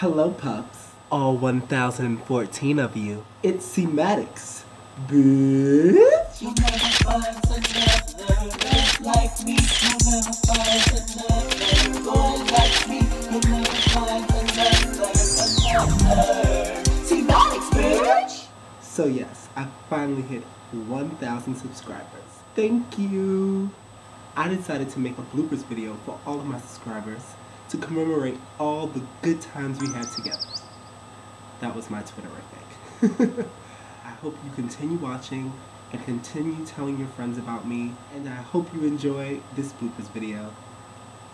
Hello, pups. All 1,014 of you. It's CMaddox, bitch. You'll never find another like me. You'll never find another boy like me. You'll never find another, another. CMaddox, bitch. So yes, I finally hit 1,000 subscribers. Thank you. I decided to make a bloopers video for all of my subscribers to commemorate all the good times we had together. That was my Twitterific. I think. I hope you continue watching and continue telling your friends about me, and I hope you enjoy this bloopers video.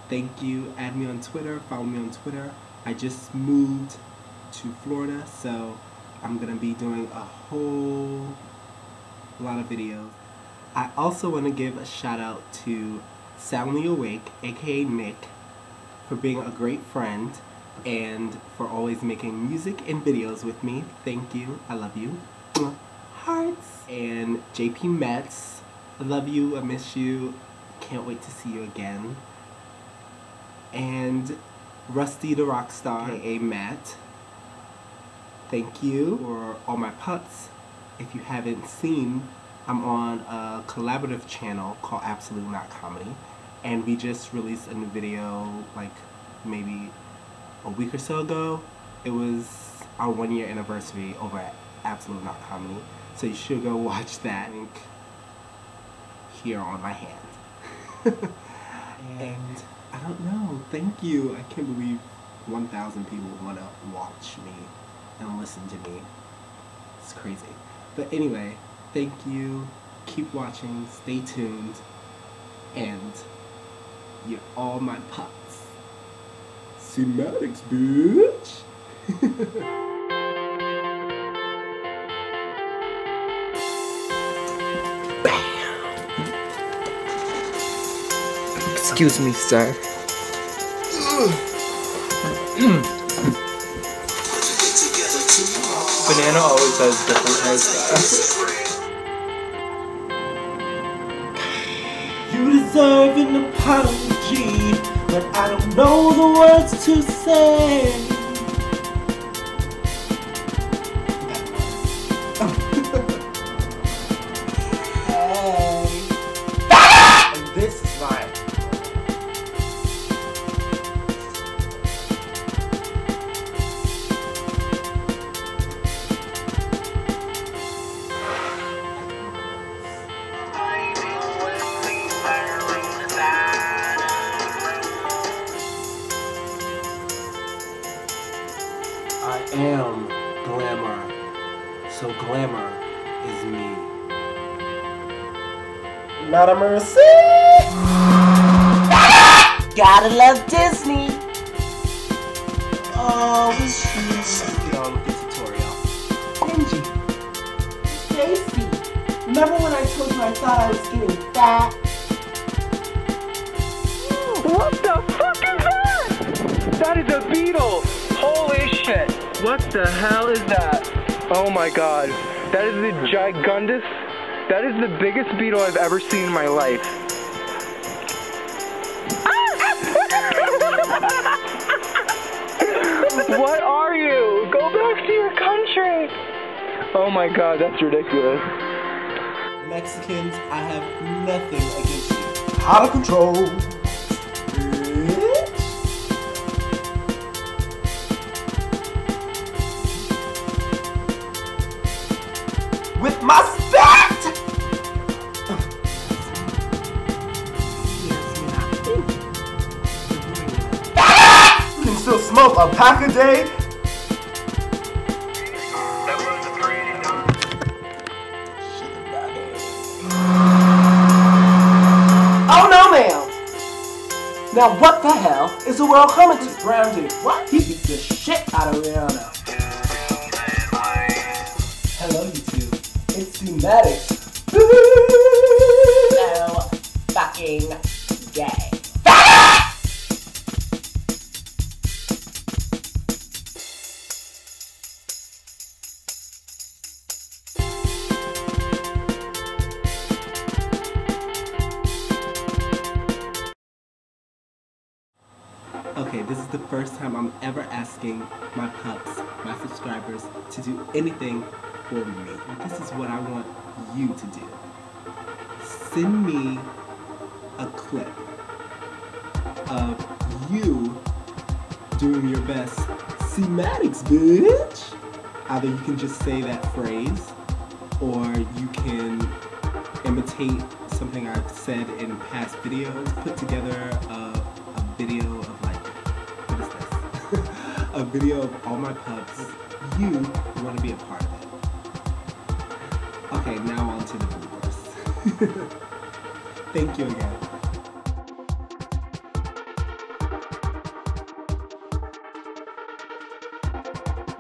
Thank you. Add me on Twitter, follow me on Twitter. I just moved to Florida, so I'm gonna be doing a whole lot of videos. I also want to give a shout out to Soundly Awake, aka Nick, for being a great friend and for always making music and videos with me. Thank you. I love you. Hearts. And JP Metz, I love you. I miss you. Can't wait to see you again. And Rusty Da Rockstar, aka Matt. Thank you for all my puts. If you haven't seen, I'm on a collaborative channel called Absolutely Not Comedy. And we just released a new video like maybe a week or so ago. It was our one year anniversary over at Absolutely Not Comedy. So you should go watch that link here on my hand. and I don't know, thank you. I can't believe 1,000 people want to watch me and listen to me. It's crazy. But anyway, thank you. Keep watching, stay tuned, and you're all my pups. CMaddox, bitch! Excuse me, sir. Banana always has different hairstyles. You deserve an apology, but I don't know the words to say. Glamour is me. Not a mercy! Gotta love Disney. Oh, we should get on with the tutorial. Benji, Stacy, remember when I told you I thought I was getting fat? What the fuck is that? That is a beetle! Holy shit! What the hell is that? Oh my god. That is the gigundus. That is the biggest beetle I've ever seen in my life. what are you? Go back to your country! Oh my god, that's ridiculous. Mexicans, I have nothing against you. Out of control. Smoke a pack a day Oh no, ma'am! Now what the hell is the world coming to? Brown dude, what? He beat the shit out of Rihanna. Hello, YouTube. It's CMaddox. Okay, this is the first time I'm ever asking my pups, my subscribers, to do anything for me. This is what I want you to do. Send me a clip of you doing your best CMaddox, bitch! Either you can just say that phrase, or you can imitate something I've said in past videos, put together a, a video of a video of all my pups. You want to be a part of it. Okay, now on to the bloopers. Thank you again.